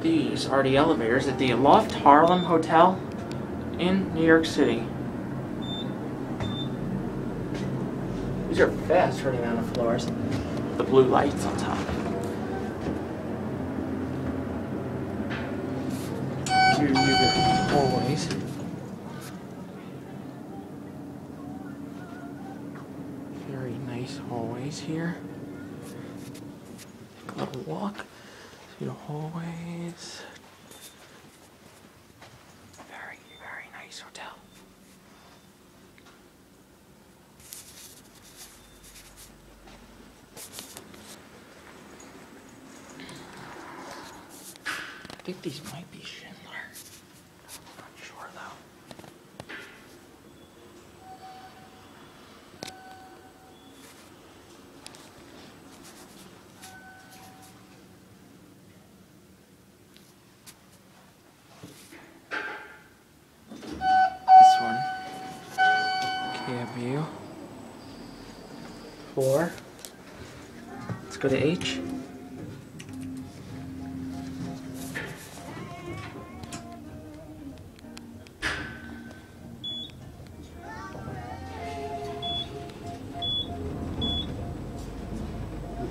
These are the elevators at the Aloft Harlem Hotel in New York City. These are fast for the floors. The blue lights on top. Here hallways. Very nice hallways here. Take a little walk. See the hallways. Very, very nice hotel. I think these might be Schindler. View. Four. Let's go to H.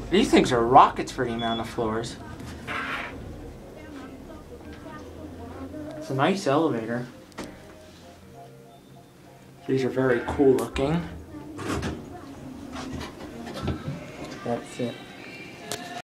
These things are rockets for the amount of floors. It's a nice elevator. These are very cool looking. That's it.